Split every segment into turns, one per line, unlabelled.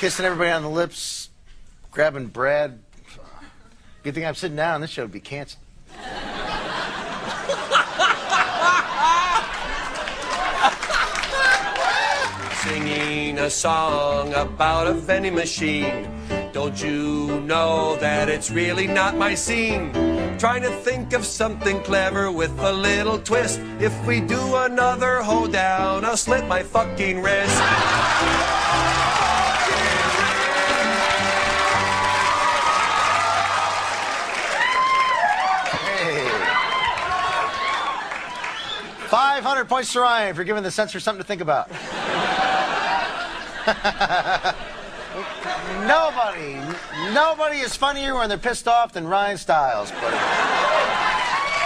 kissing everybody on the lips, grabbing Brad. Good thing I'm sitting down. This show would be canceled.
Singing a song about a vending machine. Don't you know that it's really not my scene? Trying to think of something clever with a little twist. If we do another hoedown, I'll slit my fucking wrist.
500 points to Ryan for giving the censor something to think about. nobody, nobody is funnier when they're pissed off than Ryan Stiles, buddy.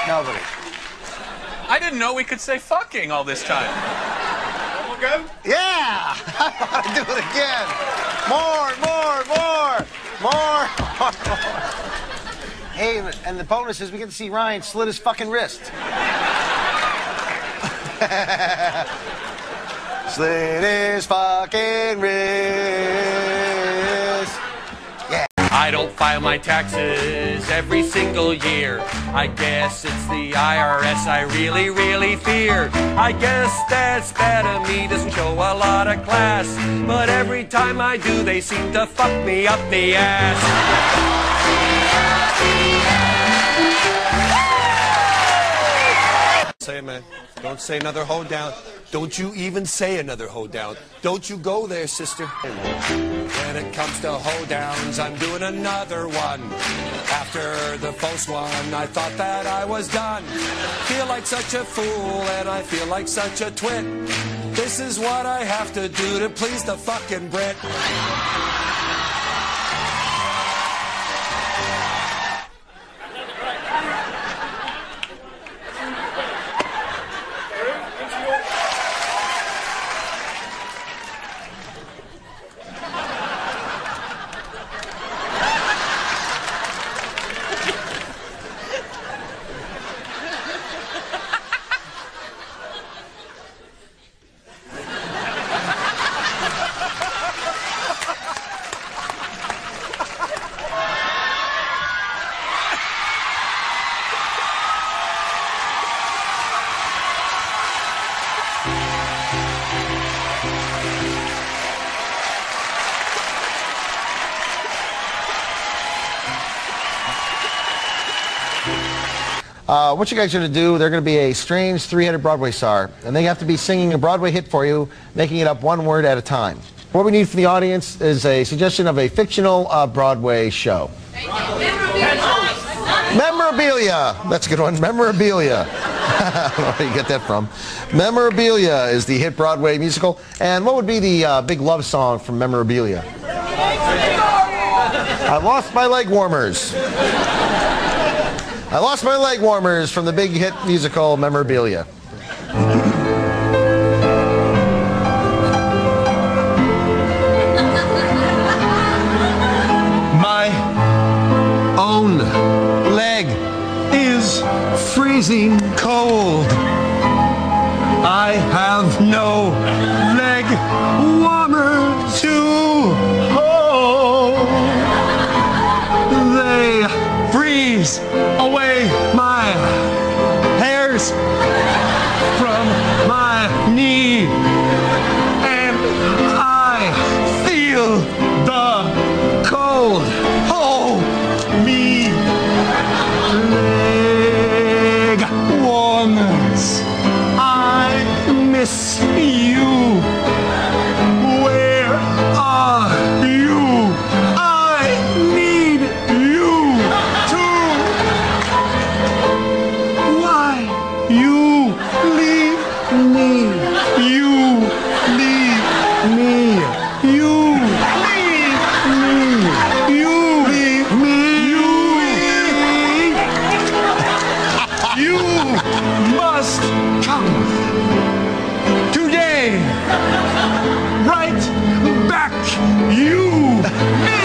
Nobody.
I didn't know we could say fucking all this time. We'll go.
Yeah! I want to do it again. More, more, more, more, more, more. Hey, and the bonus is we get to see Ryan slit his fucking wrist. slit his fucking wrist. Yeah.
I don't file my taxes every single year. I guess it's the IRS I really, really fear. I guess that's bad of me, doesn't show a lot of class. But every time I do, they seem to fuck me up the ass. Say it, man. Don't say another hoedown. Don't you even say another hoedown. Don't you go there, sister. When it comes to hoedowns, I'm doing another one. After the first one, I thought that I was done. Feel like such a fool, and I feel like such a twit. This is what I have to do to please the fucking Brit.
Uh, what you guys are going to do, they're going to be a strange three-headed Broadway star, and they have to be singing a Broadway hit for you, making it up one word at a time. What we need from the audience is a suggestion of a fictional uh, Broadway show. Memorabilia. That's a good one. Memorabilia. I don't know where you get that from. Memorabilia is the hit Broadway musical. And what would be the uh, big love song from Memorabilia? I lost my leg warmers. I lost my leg warmers from the big hit musical Memorabilia.
My own leg is freezing cold. I have no leg away my hairs from my knee. You must come today. Right back. You